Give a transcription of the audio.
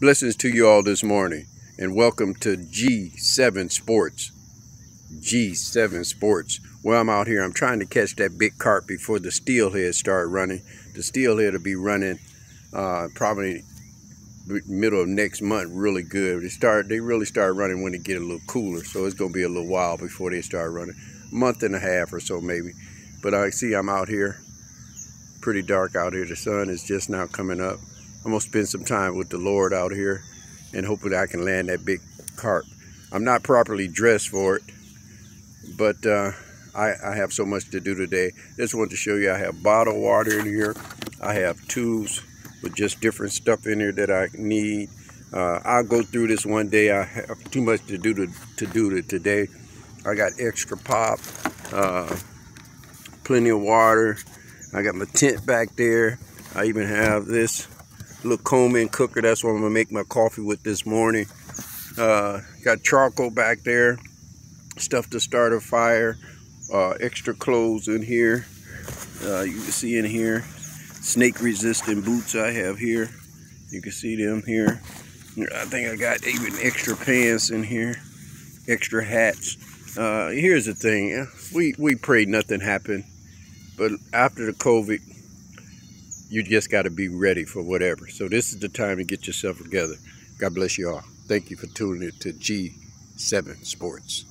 Blessings to you all this morning, and welcome to G7 Sports. G7 Sports. Well, I'm out here. I'm trying to catch that big carp before the steelhead start running. The steelhead will be running uh, probably middle of next month really good. They start. They really start running when it get a little cooler, so it's gonna be a little while before they start running. Month and a half or so maybe. But I see I'm out here. Pretty dark out here. The sun is just now coming up. I'm gonna spend some time with the Lord out here and hopefully I can land that big carp. I'm not properly dressed for it, but uh, I, I, have so much to do today. Just wanted to show you I have bottled water in here. I have tubes with just different stuff in here that I need. Uh, I'll go through this one day. I have too much to do to, to do to today. I got extra pop, uh, plenty of water. I got my tent back there. I even have this little Coleman cooker. That's what I'm gonna make my coffee with this morning. Uh, got charcoal back there, stuff to start a fire, uh, extra clothes in here. Uh, you can see in here, snake resistant boots I have here. You can see them here. I think I got even extra pants in here, extra hats. Uh, here's the thing, we, we pray nothing happened, but after the COVID, you just got to be ready for whatever. So this is the time to get yourself together. God bless you all. Thank you for tuning in to G7 Sports.